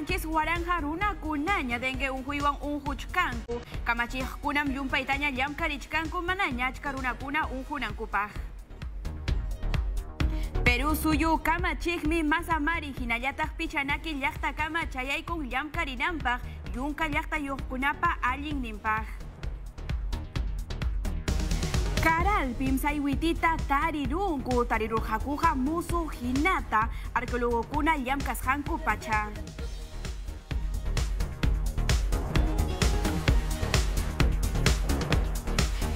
hanchis waranja runakunaña dengue unjuywan unjuchkanku kamachijkunam llumpaytaña llamkarichkanku manaña achka runakuna unjunankupaj Perú suyu kamachikmi masamari hinallataq pichanaki llaqta kama chayaykun llamkarinampaq yunka llaqta yuqkunapa allin nimpaq Karalpim saywitita tarirunku tarirurqakuqa musu hinata arqueologokuna llamkasqanku pacha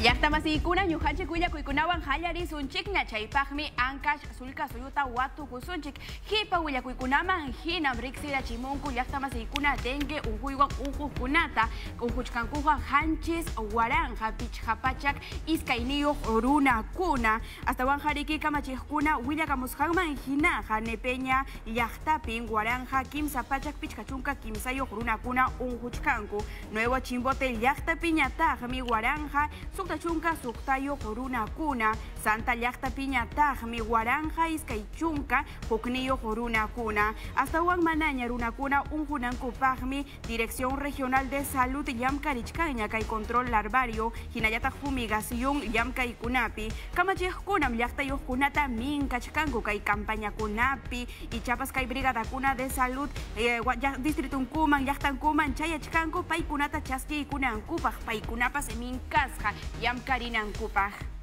Llaqtamasiykuna ñuqanchik willakuykunawan hallarisunchikña chaypaqmi ancash sulka suyuta watukusunchik hipa willakuykunaman hinam riqsirachimunku llaqtamasiykuna dengue unjuywan unquqkunata unquchkankuqa hanchis waranja pichqapachak iskayniyuq runakuna astawan hariki kamachijkuna willakamusqanman hinaqa nepeña llaqtapin waranja kimsa pachak pichqachunka kimsayuq runakuna unquchkanku nuevo chimbote llaqtapiñataqmi waranja sukta chunka suktayo coruna kuna santa llaqta piñataqmi waranja iskay chunka hukniyo coruna kuna hasta manaña runakuna unjunankupaqmi dirección regional de salud llamkarichkaña kay control larvario hinallataq fumigación llamkaykunapi kamachijkunam llaqtayuqkunata minkachkanku kay campañakunapi ichapas kay brigadakuna de salud eh, distritunkuman llaqtankuman chayachkanku paykunata Yam Karina Ancupaj.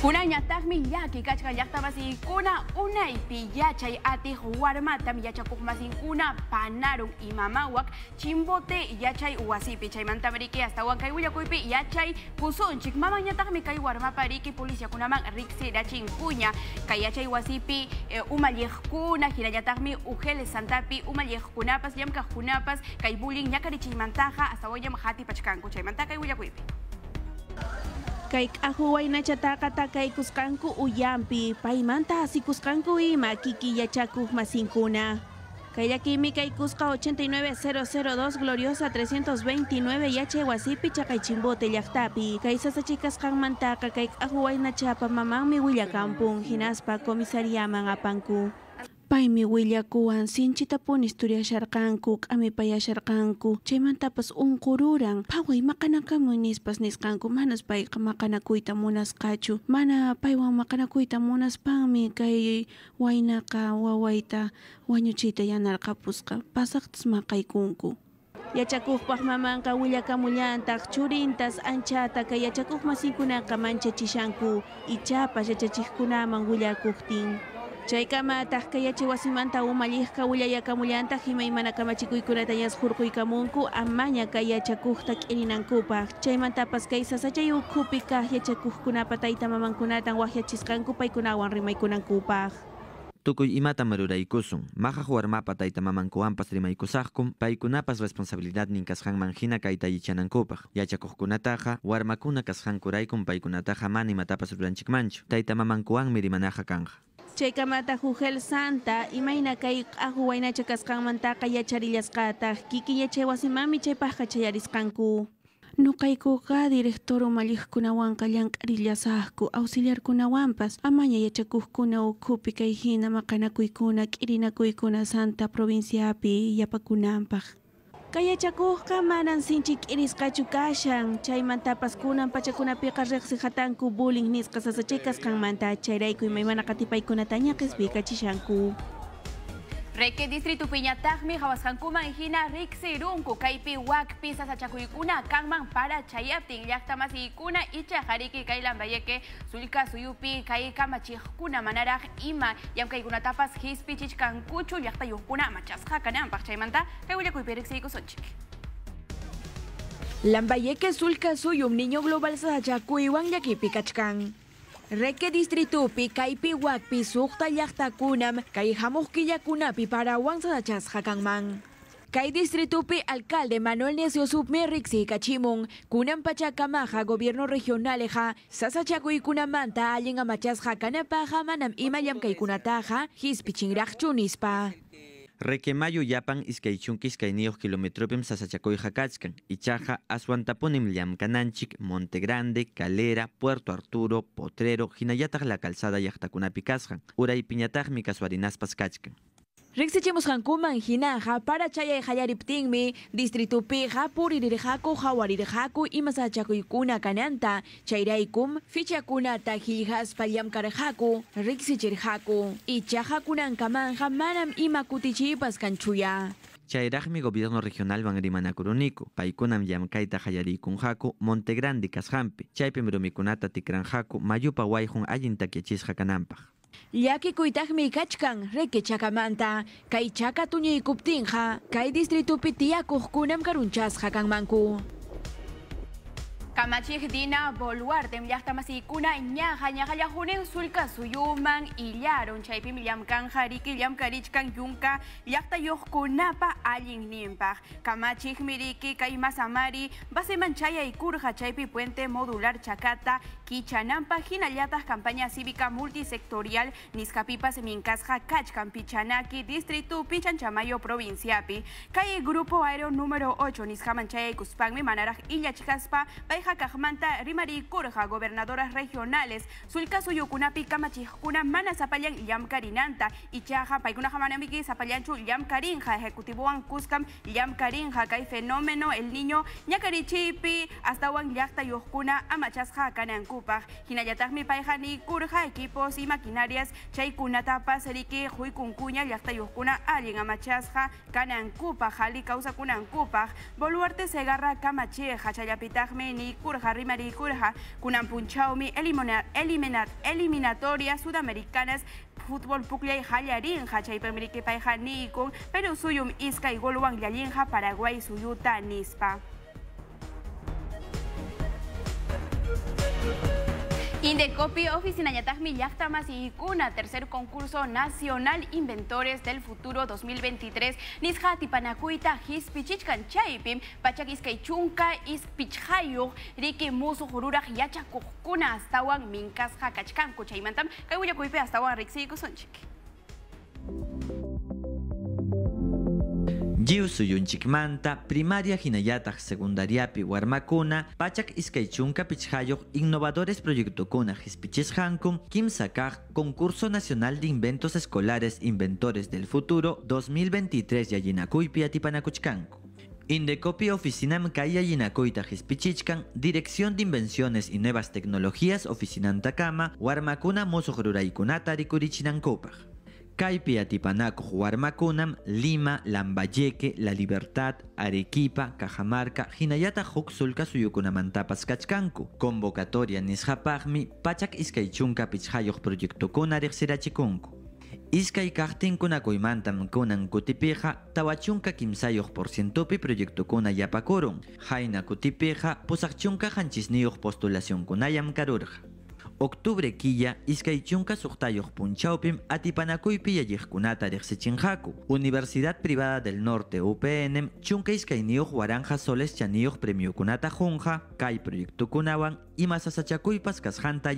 Llamkarinankupaq Kunayñataqmi llaki kachka llaqtamasiykuna unaypi yachay atiq warmatam yachakuqmasinkuna panaron imamawak chimbote yachay wasipi chaymanta riki astawan kay willakuypi yachay pusunchik mamañataqmi kay warmapa riki policiakunaman riqsirachinkuña kay yachay wasipi eh, umalliqkuna hinallataqmi ujel santapi umalliqkunapas llamkaqkunapas kay bullying ñakarichiymantaqa astawan llam hatipachkanku chaymanta kay willakuypi kay k'ajuwaynachataqa takaykusqanku uyampi. Paymanta asikusqanku ima kikiyachakuq masinkuna. Kayakimi Kaikusqa 89002 Gloriosa 329 Yache Wasipi Chakay Chimbote Llaqtapi Kay sasachikasqanmantaqa kay k'ajuwaynachapa mamanmi Willakampun hinaspa komisariaman apanku Paymi willakuwan sinchitapuni historiasharqanku k'ami payasharqanku chaymantapas unqururan phaway maqanakamuy nispas nisqanku manas payqa maqanakuyta munasqachu. Mana paywan maqanakuyta munaspanmi kay waynaqa wawayta wañuchiyta yanarqapusqa. Pasaqtas maqaykunku. Yachakuqpaq mamanqa willakamullantaq churintas anchata kay yachakuq masinkunaqa manchachishanku ichapas yachachiqkunaman willakuqtin Chaykama atajka yachawasimanta umalliqka willayakamullantaq imaymanankama chikuykunata yasqurquykamunku amaña kay yachakukta k'irinankupaq chaymantapas kay sasachay ukhupi kaq yachakuqkunapa taytamamankunatan rima paykunawan rimaykunankupaq tukuy imatam pas rima warmapa taytamamankuwanpas rimaykusaqkum paykunapas responsabilidad nin kasqanman hina kay tallichanankupaq yachakuqkunataqa warmakuna kasqankuraykun paykunataqa mana imatapas ruranchikmanchu taytamamankuwanmi rimanaqa kanja. Chaykamata hujel santa imayna kay q'aju waynacha kasqanmantaqa yacharillasqataq kiki yachay wasimami chaypaqqa chayarisqanku nuqaykuqa director umalliqkunawanqa llank'arillasaqku auxiliarkunawanpas amaña yachakuqkuna ukhupi kay hina maqanakuykuna k'irinakuykuna santa provinciapi yapakunanpaq Kaya chakuqqa manan sinchik irisqachu kashan, chaymantapaskunan pachakunapiqa riqsihatanku bullying nisqa sasachikasqanmanta chayrayku imaymana qatipaykuna tañaqis pikachishanku. Reke distrito piñataqmi hawasqankuman hina riqsirunku kaypi wakpi sasachakuykuna kanman para chayaptin llaqtamasiykuna icha hariki kay lambayeke sulka suyupi kay kamachiqkuna manaraq ima llamkaykunatapas hispichichkankuchu llaqtayuqkuna machasqa kananpaq chaymanta kay willakuypi riqsiykusunchik Lambayeke sulka suyum niño global sasachakuywan llakipi Reke distritupi kaypi wakpi sukta llaqtakunam kay hamuq killakunapi parawan sadachasqa kanman. Kay distritupi alcalde Manuel Necio Submi Rixi Kachimun, kunan pachakamaja gobierno regionaleja, sasachakuykunamanta allin amachasqa kanapaja manam ima llamkaykunataja hispichinraq chunispa. Requemayo yapan iskaychunkis kayniyuq kilometropim sasachakoyqa kachkan. Ichaqa aswantapunim llamkananchik Monte Grande, Calera, Puerto Arturo, Potrero, hinallataq la calzada llaqtakunapi kasqan. Uraypiñataqmi kasuarinaspas kachkan. Riksichimos hankuman hinaqa para chayay qallariptinmi distritupiqa puririrqaku hawarirqaku imasachakuykuna kananta chayraykum fichakunata qillqaspa llamkarqaku riksichirqaku ichaqa kunankamanqa manam ima kanchuya Chayraqmi gobierno regional banrimanakuruniku. Paykunam llamkayta qallariykunqaku Monte Grande kasqanpi. Chaypim rumikunata tikranqaku mayupa wayqun allin takyachisqa. Llakikuytaqmi kachkan riki chakamanta kay chaka tuñaykuptinqa kay distritupi tiyakuqkunam karunchasqa kanmanku Kamachik dina boluarte llaqtamasikuna ñaqa ñaqallajunin sulka suyuman illaron chaypim llamkanja riki llamkarichkan yunka llaqtayuqkunapa allin nimpaq kamachik miriki kay masamari baseman chayaykurqa chaypi puente modular chakata kichanampa hinallataq campaña cívica multisectorial nisqapipas minkasqa kachkan pichanaki distritupi chanchamayo provinciapi kay grupo aéreo número 8 nisqaman chayaykuspanmi manaraq illachikaspa payqa kaqmanta rimarikurqa gobernadoras regionales sulka suyukunapi kamachijkuna mana sapallan llamkarinanta ichaqa paykunaqa manamiki sapallanchu llamkarinqa ejecutivowan kuskam llamkarinqa kay fenómeno el niño ñakarichiypi astawan llaqtayuqkuna amachasqa kanankupaq hinallataqmi payqa nikurqa equipos y maquinarias. Chaykunatapas riki quykunkuña llaqtayuqkuna allin amachasqa kanankupaq ali kawsakunankupaq boluarte segarra kamachiqa chayapitaqmi nikurqa rimarikurqa kunan punchawmi eliminat eliminatorias sudamericanas fútbol puklay hallarinqa chaypamriki payqa nikun pero suyum iskay golwan llallinqa Paraguay suyuta nispa. Indecopi Oficina Yatagmi Yachtamas y Cuna, tercer concurso nacional Inventores del Futuro 2023. Nishati Panakuita, Hispichichkan Chaipim, Pachakiskaichunka, Ispichhayu, Riki Musu Jurura, Yachakukuna, Astawan, Minkas, Hakachkan, Kuchaimantam, Kawuya Kuipe, Astawan, Rixi Kusonchik. Jiu suyunchikmanta, primaria hinayataq secundariapi warmakuna, pachak iskaychunka pichhayoq innovadores proyectokuna hispichishankum, kimsa kaq concurso nacional de inventos escolares inventores del futuro 2023 yayinakuypi atipanakuchkanku. Indecopi Oficinam Kaya Yinakoita Hispichichkan, Dirección de Invenciones y Nuevas Tecnologías Oficinanta Kama, Warmakuna Mosohruraikunata Rikurichinankopa. Kaipi Atipanaco, Huarmacunam, Lima, Lambayeque, La Libertad, Arequipa, Cajamarca, Hinayata Juxulca Suyukunamantapas Kachkanku, Convocatoria Nishapagmi, Pachak Iskaichunka Pichhayoq Proyecto Kunarek Sirachikunku. Iskay kaqtinkunakuйmantam kunan kutipiqa tawachunka kimsayoq porcientopi proyectokuna yapakurun. Hayna kutipiqa pusaqchunka hanchisniyuq postulacionkunayam karurqa. Octubre quilla iskaychunka suqtayuq punchaupim atipanakuypi yalliqkunata riqsichinqaku. Universidad Privada del Norte UPN chunka iskayniyuq waranja soles chaniyuq premiokunata junja kay proyectukunawan ima sasachakuypas kasqanta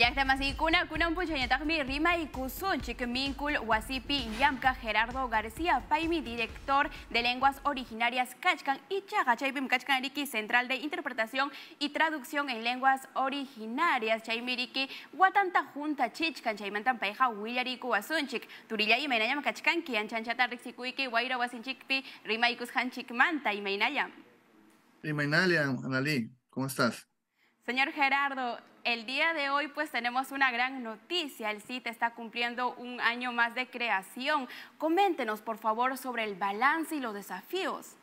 allichanankupaq. Llaqtamasikuna kunan puchañataqmi rimay kusunchik minkul wasipi llamka Gerardo García Paimi, director de lenguas originarias Kachkan y Chagachaypim Kachkan Riki, Central de Interpretación y Traducción en Lenguas Originarias Chaymiriki, Watanta Junta Chichkan Chaymantan Paija Willariku Wasunchik, Turillay Mainayam Kachkan, Kian Chanchata Rixikuiki, Waira Wasinchikpi, rimay Kushanchik Manta y Mainayam. Mainayam, Analí, ¿cómo estás? Señor Gerardo, el día de hoy pues tenemos una gran noticia. El CIT está cumpliendo un año más de creación. Coméntenos por favor sobre el balance y los desafíos.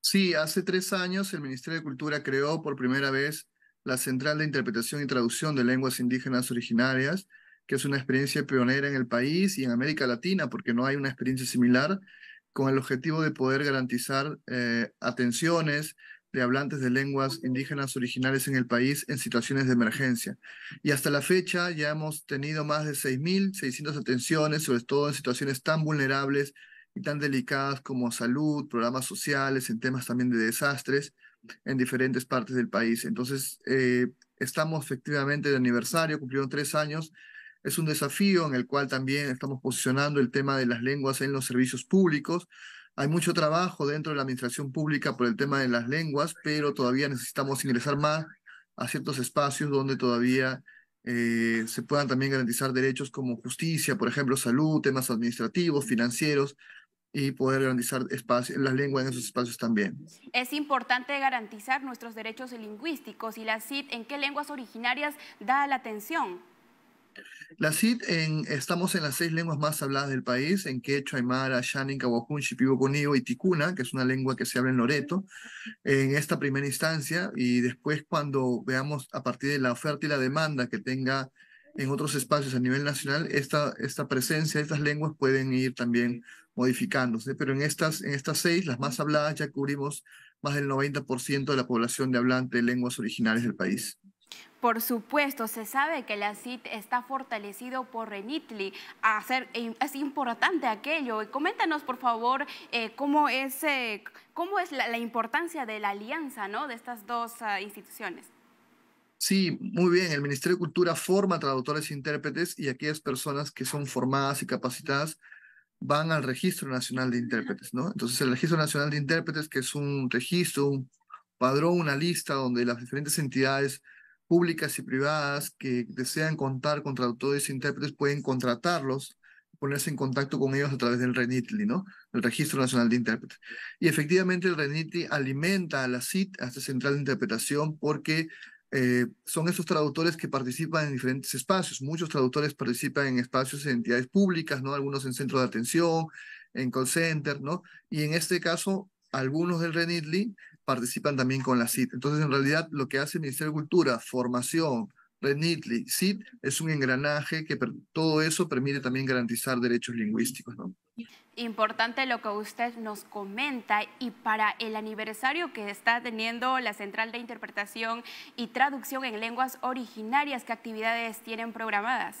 Sí, hace tres años el Ministerio de Cultura creó por primera vez la Central de Interpretación y Traducción de Lenguas Indígenas Originarias, que es una experiencia pionera en el país y en América Latina, porque no hay una experiencia similar, con el objetivo de poder garantizar eh, atenciones, hablantes de lenguas indígenas originales en el país en situaciones de emergencia. Y hasta la fecha ya hemos tenido más de 6.600 atenciones, sobre todo en situaciones tan vulnerables y tan delicadas como salud, programas sociales, en temas también de desastres en diferentes partes del país. Entonces, eh, estamos efectivamente de aniversario, cumplieron tres años Es un desafío en el cual también estamos posicionando el tema de las lenguas en los servicios públicos. Hay mucho trabajo dentro de la administración pública por el tema de las lenguas, pero todavía necesitamos ingresar más a ciertos espacios donde todavía eh, se puedan también garantizar derechos como justicia, por ejemplo, salud, temas administrativos, financieros, y poder garantizar espacio, la lengua en esos espacios también. Es importante garantizar nuestros derechos lingüísticos y la CIT, ¿en qué lenguas originarias da la atención? La en, estamos en las seis lenguas más habladas del país, en quechua, aymara, xanin, cahuajún, shipibo, y ticuna, que es una lengua que se habla en Loreto, en esta primera instancia, y después cuando veamos a partir de la oferta y la demanda que tenga en otros espacios a nivel nacional, esta, esta presencia estas lenguas pueden ir también modificándose, pero en estas, en estas seis, las más habladas, ya cubrimos más del 90% de la población de hablantes de lenguas originales del país. Por supuesto, se sabe que la CIT está fortalecido por Renitli. Hacer, eh, es importante aquello. Coméntanos, por favor, eh, cómo es, eh, cómo es la, importancia de la alianza ¿no? de estas dos ah, instituciones. Sí, muy bien. El Ministerio de Cultura forma traductores e intérpretes y aquellas personas que son formadas y capacitadas van al Registro Nacional de Intérpretes, ¿no? Entonces, el Registro Nacional de Intérpretes, que es un registro, un padrón, una lista donde las diferentes entidades públicas y privadas que desean contar con traductores e intérpretes pueden contratarlos, ponerse en contacto con ellos a través del RENITLI, ¿no? El Registro Nacional de Intérpretes. Y efectivamente el RENITLI alimenta a la CIT, a esta central de interpretación, porque eh, son esos traductores que participan en diferentes espacios. Muchos traductores participan en espacios de entidades públicas, ¿no? Algunos en centros de atención, en call center, ¿no? Y en este caso, algunos del RENITLI participan también con la CIT. Entonces, en realidad, lo que hace el Ministerio de Cultura, formación, RENITLI, CIT, es un engranaje que todo eso permite también garantizar derechos lingüísticos, ¿no? Importante lo que usted nos comenta y para el aniversario que está teniendo la Central de Interpretación y Traducción en Lenguas Originarias, ¿qué actividades tienen programadas?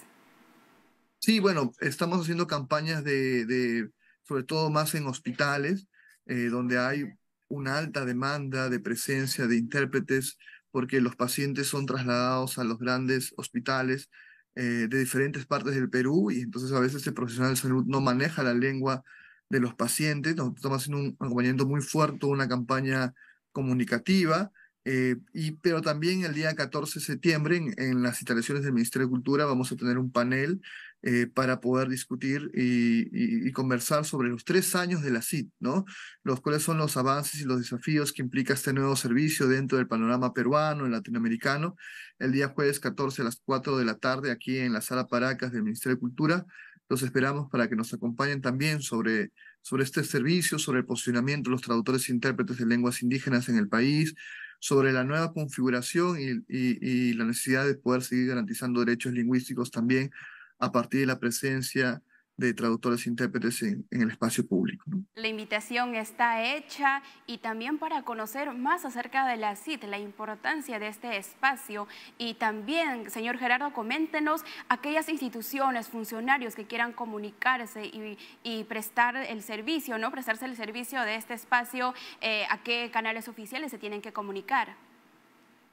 Sí, bueno, estamos haciendo campañas de, de sobre todo más en hospitales, eh, donde hay una alta demanda de presencia de intérpretes porque los pacientes son trasladados a los grandes hospitales eh, de diferentes partes del Perú y entonces a veces el profesional de salud no maneja la lengua de los pacientes. Nosotros estamos haciendo un acompañamiento muy fuerte, una campaña comunicativa, eh, y, pero también el día 14 de septiembre en, las instalaciones del Ministerio de Cultura vamos a tener un panel eh, para poder discutir y, conversar sobre los tres años de la CIT, ¿no? Los cuáles son los avances y los desafíos que implica este nuevo servicio dentro del panorama peruano, y latinoamericano. El día jueves 14 a las 4 de la tarde aquí en la sala Paracas del Ministerio de Cultura. Los esperamos para que nos acompañen también sobre, sobre este servicio, sobre el posicionamiento de los traductores e intérpretes de lenguas indígenas en el país, sobre la nueva configuración y la necesidad de poder seguir garantizando derechos lingüísticos también a partir de la presencia de traductores e intérpretes en, el espacio público. La invitación está hecha y también para conocer más acerca de la CIT, la importancia de este espacio y también, señor Gerardo, coméntenos aquellas instituciones, funcionarios que quieran comunicarse y, prestar el servicio, ¿no? Prestarse el servicio de este espacio, eh, a qué canales oficiales se tienen que comunicar.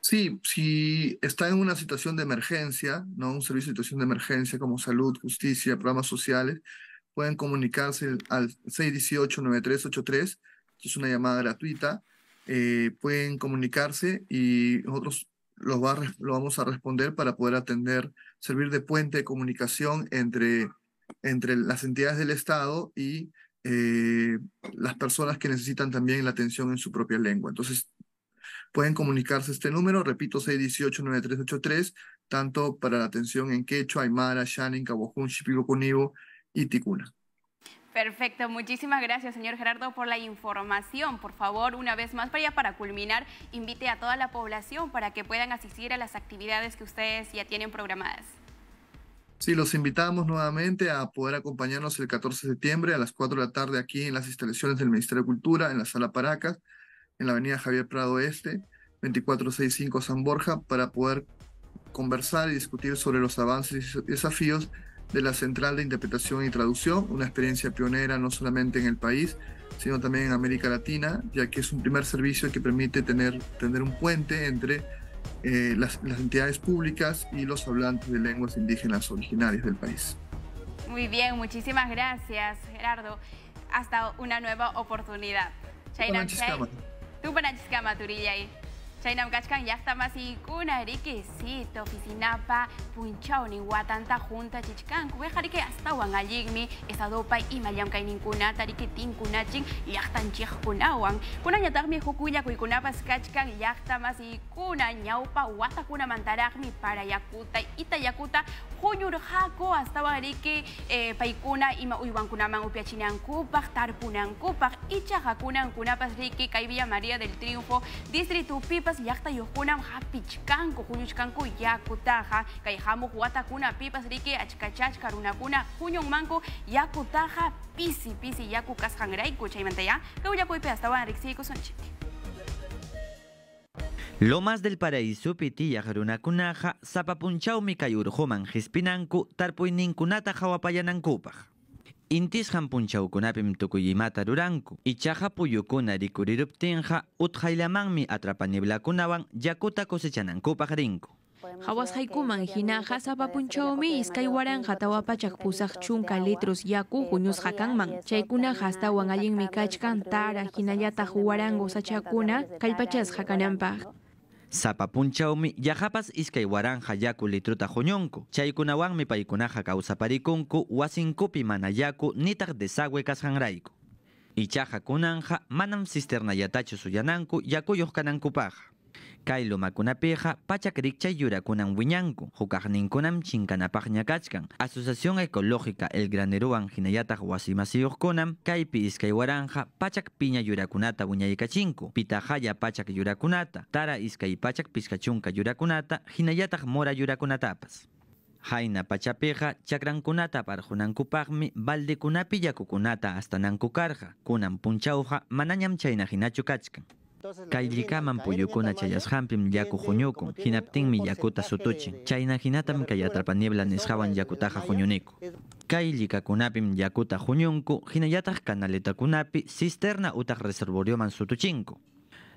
Sí, si está en una situación de emergencia, ¿no? un servicio de situación de emergencia como salud, justicia, programas sociales, pueden comunicarse al 618-9383, que es una llamada gratuita. Eh, pueden comunicarse y nosotros lo, lo vamos a responder para poder atender, servir de puente de comunicación entre, entre las entidades del Estado y eh, las personas que necesitan también la atención en su propia lengua. Entonces, Pueden comunicarse este número, repito, 618-9383, tanto para la atención en quechua, aymara, shanin, cabojún, shipibo, y ticuna. Perfecto, muchísimas gracias señor Gerardo por la información. Por favor, una vez más, para, para culminar, invite a toda la población para que puedan asistir a las actividades que ustedes ya tienen programadas. Sí, los invitamos nuevamente a poder acompañarnos el 14 de septiembre a las 4 de la tarde aquí en las instalaciones del Ministerio de Cultura, en la Sala Paracas en la avenida Javier Prado Este, 2465 San Borja, para poder conversar y discutir sobre los avances y desafíos de la Central de Interpretación y Traducción, una experiencia pionera no solamente en el país, sino también en América Latina, ya que es un primer servicio que permite tener, tener un puente entre eh, las, las entidades públicas y los hablantes de lenguas indígenas originarias del país. Muy bien, muchísimas gracias, Gerardo. Hasta una nueva oportunidad. Chaynam Chay. Tú para Turillay. Chaynam kachkan llaqtamasiykuuna riquecito oficinapa punchawnin watanta junta chichkanku weqa riki astawan allinmi esadopay ima llamkayninkunata riki tinkunachin llaqtanchikkunawan kunañataqmi huk willakuykunapas kachkan llaqtamasiykuna ñawpa watakunamantaraqmi para yakuta ita yakuta huñurqaku astawan riki eh, paykuna ima uywankunaman upyachinankupaq tarpunankupaq ichaqa kunankunapas riki kay Villa María del Triunfo distritupipas pipas llaqta yuqkunam hapichkanku huñuchkanku yakutaqa kay hamuq watakuna pipas riki achkachachka runakuna huñunmanku yakutaqa pisi pisi yaku kasqanrayku chaymantaya kawllakuypi astawan riqsiykusunchik Lomas del Paraíso pitiyaq runakunaqa sapapunchawmi kay urquman hispinanku tarpuyninkunata hawapayanankupaq. Intisqan punchawkunapim tukuy imata ruranku. Ichaqa puyukuna rikuriruptinqa utqayllamanmi atrapaniblakunawan yakuta cosechanankupaq rinku. Hawasqaykuman hinaqa sapapunchawmi iskay waranqa tawapachak pusaq chunka litros yaku huñusqa kanman. Chaykunaqa astawan allinmi kachkan tara hinallataq warango sachakuna kallpachasqa kananpaq. Sapa punchawmi yahapas iskay waranja yaku litruta huñunku. Chaykunawanmi paykunaqa kawsaparikunku wasinkupi mana yaku nitaq desagüe kasqanrayku. Ichaqa kunanja manam cisternayatachu suyananku yakuyuq kanankupaqa. Kay lumakunapiqa pachak rikchay yurakunan wiñanku, hukaqninkunam chinkanapaqña kachkan. Asociación Ecológica El Graneruan hinallataq wasimasiyuqkunam kaypi iskay waranja pachak piña yurakunata wiñaykachinku. Pitahaya pachak yurakunata, tara iskay pachak piskachunka yurakunata, hinallataq mora yurakunatapas. Haina pachapiqa chakrankunata parjunankupaqmi baldekunapi yakukunata astanankukarqa, kunan punchawqa manañam chayna hinachu kachkan. Kaylikaman puyukuna chayasqanpim yaku huñukun, hinaptinmi yakuta sutuchin. Chayna hinatam kay atrapaniebla nisqawan yakutaqa huñuniku. Kay likakunapim yakuta huñunku, hinallataq kanaletakunapi cisterna utaq reservorioman sutuchinku.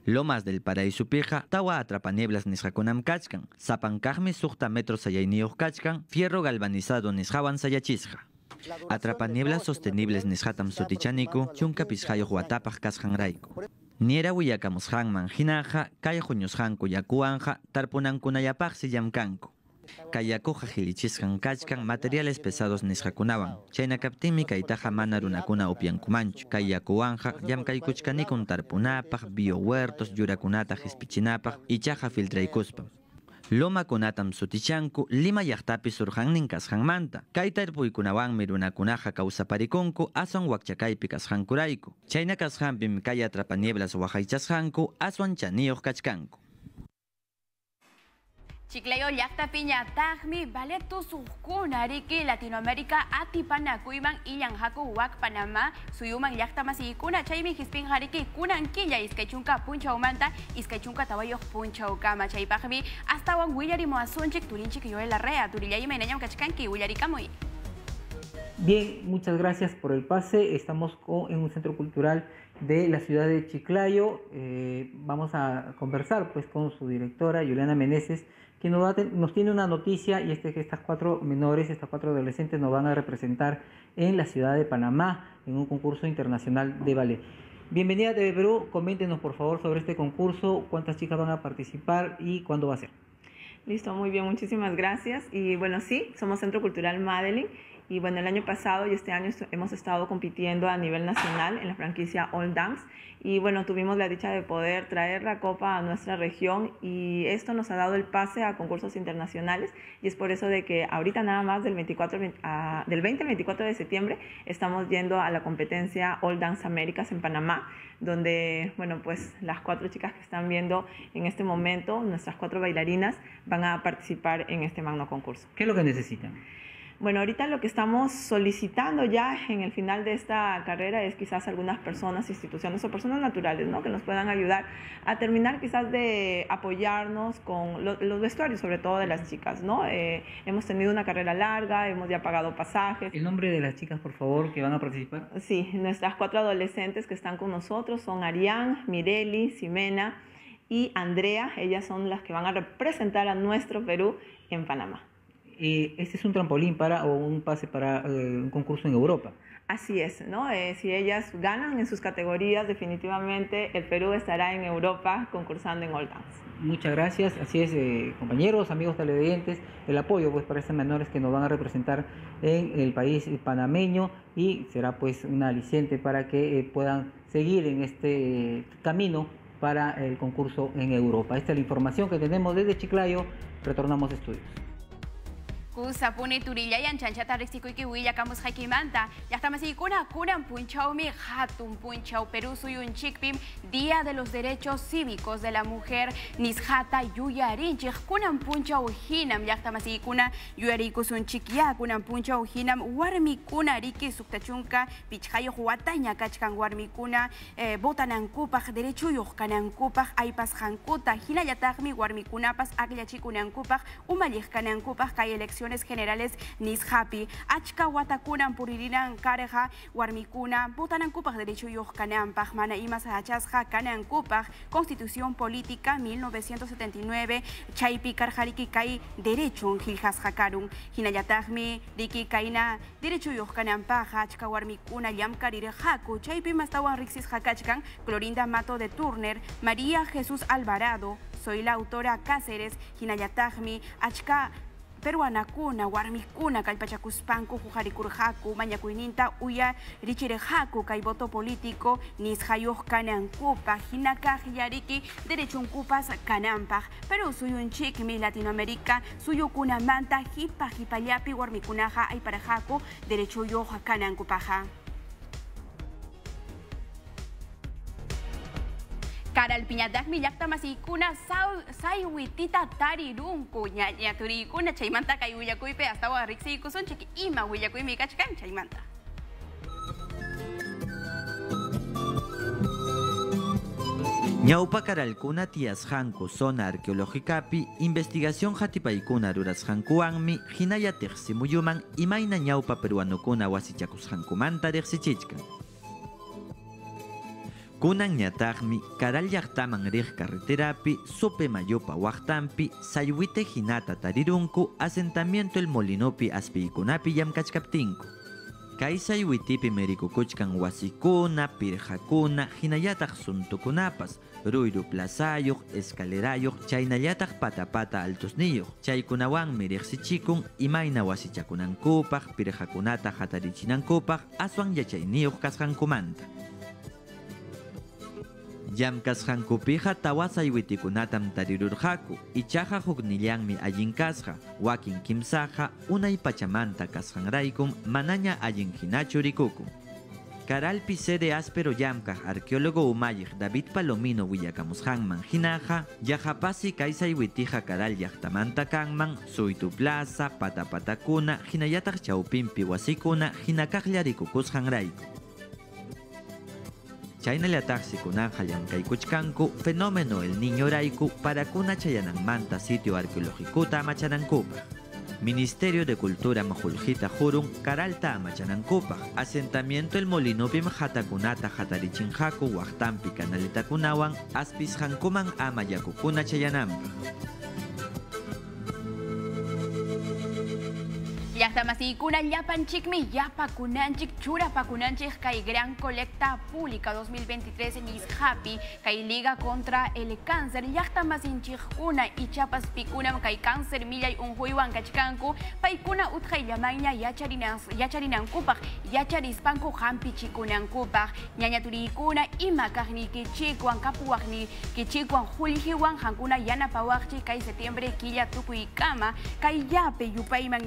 Lomas del Paraísupija, tawa atrapanieblas nisqakunam kachkan, sapankaqmi suqta metro sayayniyuq kachkan, fierro galvanizado nisqawan sayachisqa. Atrapanieblas sostenibles nisqatam sutichaniku, chunka pisqayuq watapaq kasqanrayku. Niera willakamusqanman hinaqa kay huñusqanku yakuanja tarpunankunallapaqsi llamkanku. Kay yakuqa hilichisqan kachkan materiales pesados nisqakunawan. Chayna kaptinmi kaytaqa mana runakuna upyankumanchu. Kay yakuwanja llamkaykuchkanikun tarpunapaq, biohuertos, yurakunata hispichinapaq, ichaqa filtraykuspam. Loma kunatam sutichanku lima llaqtapi surqannin kasqanmanta. Kay tarpuykunawanmi runakunaqa kawsaparikunku aswan wakchakaypi kasqankurayku. Chayna kasqanpim kay atrapanieblas waqaychasqanku aswan chaniyuq kachkanku. Chiclayo llaqta piñataqmi baletu suqkuna riki Latinoamérica atipanakuyman illanhaku wak Panamá suyuman llaqta masiykuna chaymi hispinqa riki kunankilla iskay chunka punchawmanta iskay chunka tawayuq punchawkama chaypaqmi astawan willarimo asunchik turinchik yoel arrea turillayma inañam kachkanki willarikamuy. Bien, muchas gracias por el pase. Estamos en un centro cultural de la ciudad de Chiclayo. Eh, vamos a conversar pues con su directora, Juliana Meneses, que nos, va nos tiene una noticia y es que estas cuatro menores, estas cuatro adolescentes nos van a representar en la ciudad de Panamá en un concurso internacional de ballet. Bienvenida a TV Perú, coméntenos por favor sobre este concurso, cuántas chicas van a participar y cuándo va a ser. Listo, muy bien, muchísimas gracias. Y bueno, sí, somos Centro Cultural Madeline y bueno, el año pasado y este año hemos estado compitiendo a nivel nacional en la franquicia All Dance. Y bueno, tuvimos la dicha de poder traer la copa a nuestra región y esto nos ha dado el pase a concursos internacionales. Y es por eso de que ahorita nada más del, 24, del 20 al 24 de septiembre estamos yendo a la competencia All Dance Américas en Panamá, donde, bueno, pues las cuatro chicas que están viendo en este momento, nuestras cuatro bailarinas, van a participar en este magno concurso. ¿Qué es lo que necesitan? Bueno, ahorita lo que estamos solicitando ya en el final de esta carrera es quizás algunas personas, instituciones o personas naturales, ¿no? Que nos puedan ayudar a terminar quizás de apoyarnos con los vestuarios, sobre todo de las chicas, ¿no? Eh, hemos tenido una carrera larga, hemos ya pagado pasajes. ¿El nombre de las chicas, por favor, que van a participar? Sí, nuestras cuatro adolescentes que están con nosotros son Arián, Mireli, Simena, y Andrea, ellas son las que van a representar a nuestro Perú en Panamá. Y este es un trampolín para o un pase para eh, un concurso en Europa. Así es, ¿no? Eh, si ellas ganan en sus categorías, definitivamente el Perú estará en Europa concursando en All Dance. Muchas gracias, así es, eh, compañeros, amigos televidentes, el apoyo pues para estas menores que nos van a representar en el país panameño y será pues un aliciente para que eh, puedan seguir en este camino para el concurso en Europa. Esta es la información que tenemos desde Chiclayo, retornamos a estudios. Kusa puni turillayan chanchata riksikuiki huilla kamus haikimanta. Yahtamasikuuna kunan punchawmi hatun punchaw Perú suyun chikpim Día de los Derechos Cívicos de la Mujer nishata yuyarinchik kunan punchaw hinam yahtamasikuuna yuyarikusun chikya kunan punchaw hinam warmikuna riki suktachunka pichhayo huataña kachkan warmikuna eh, botanankupaj derechuyuq kanankupaj aypas hankuta hinallataqmi warmikunapas akllachikunankupaj umalliq kanankupaj kay elección generales nishapi achka watakunan puririnan kareja warmikuna botanankupak derecho yohkanampaj mana ima sahachasja kanankupaj constitución política 1979 chaypi karjariki kai derecho hiljasja karun hinallatajmi riki kaina derecho yohkanampaj achka warmikuna llamkarirejaku chaypi mastawan rixis hakachkan Clorinda Mato de Turner. María Jesús Alvarado soy la autora Cáceres. Hinayatajmi achka peruanakuna warmikuna kallpachakuspanku huqarikurqaku mañakuyninta uya richireqaku kay voto político nisqayuq kanankupaq hinakaq yariki derechunkupas kananpaq Perú suyunchikmi Latinoamérica suyukunamanta hipa hipallapi warmikunaqa ayparaqaku derechuyuq kanankupaqa Karal piñataqmi llaqtamasikuna sayhuitita tarirunku ñañaturikuna chaymanta kay willakuypi astawa riqsiykusunchik ima willakuymi kachkan chaymanta. Ñaupa karalkuna tiyasqanku zona arqueológicapi investigación hatipaykuna rurasqankuwanmi hinalla simuyuman imayna ñaupa peruanukuna wasichakusqankumanta riqsichichkan. Kunan ñataqmi karal llaqtaman riq carreterapi sope mayopa waqtanpi sayhuite hinata tarirunku asentamiento el molinopi aspiykunapi llamkachkaptinku. Kay sayhuitipi merikukuchkan wasikuna, pirjakuna, hinallataq suntukunapas, ruyru plazayuq, escalerayuq, chaynallataq patapata altusniyuq. Chaykunawanmi riqsichikun imayna wasichakunankupaq, pirjakunata hatarichinankupak, aswan yachayniyuq kasqankumanta. Llamkasqankupija tawasayuitikunatam tarirurqaku ichaqa huknillanmi allinkasqa wakin kimsaqa unay pachamanta kasqanraykum manaña allin hinachu rikuku. Karalpi sede áspero llamkaj arqueólogo umayij David Palomino willakamusqanman hinaqa yajapasi kaysayuitija karal llaqtamanta kanman suytu plaza patapatakuna hinallataq chawpinpi wasikuna hinakaqlla rikukusqanrayku. Chaynallataqsikunaqa llankaykuchkanku fenómeno el niño raiku para kuna chayananmanta sitio arqueológicuta amachanankupaq. Ministerio de Cultura Majuljita Jurun, Karalta Amachanankupaq, asentamiento el Molinopim Hatakunata Hatarichinjaku, Huachtampi Canalitakunawan, Aspis Hankuman Amayakukuna Chayanampaq. Llaqtamasikuna llapanchikmi llapakunanchik churapakunanchik kay gran colecta pública 2023 nisqapi kay liga contra el cáncer llaqtamasinchikuna ichapas pikunam kay cáncer millay unhuywan kachkanku paykuna utqayllamayña yacharinankupaq yacharispanku hampichikunankupaq ñañaturikuna ima kaqnikichikwan kapuwaqnikichikwan julljiwan hankuna yanapawaqchik kay septiembre killa tukuykama kay yape yupayman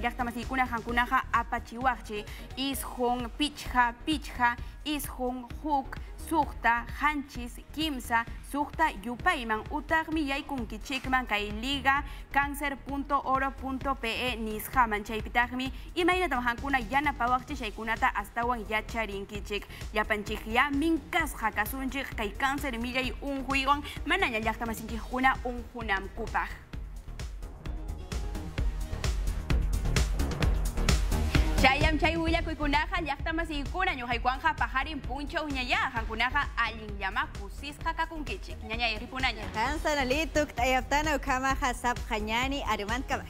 llaqtamasikuna hankunaqa apachiwaqchi ishun pichha pichha ishun huk sukta hanchis kimsa sukta yupayman utaqmi yaykunkichikman kay liga cancer.oro.pe nisqaman chaypitaqmi imaynatam hankuna yanapawaqchi chaykunata astawan yacharinkichik llapanchik ya minkasqa kasunchik kay cáncer millay unhuywan manaña llaqtamasinchikkuna unhunamkupaq Chayam chay willakuykunaqa llaqtamasikuna ñuqaykuanja pajarin punchaw ñalla qankunaqa allin llama kusisqa kakunkichik ñañay ripunaña Hansanalituk tayaptana ukama hasap qañani arimant kabay.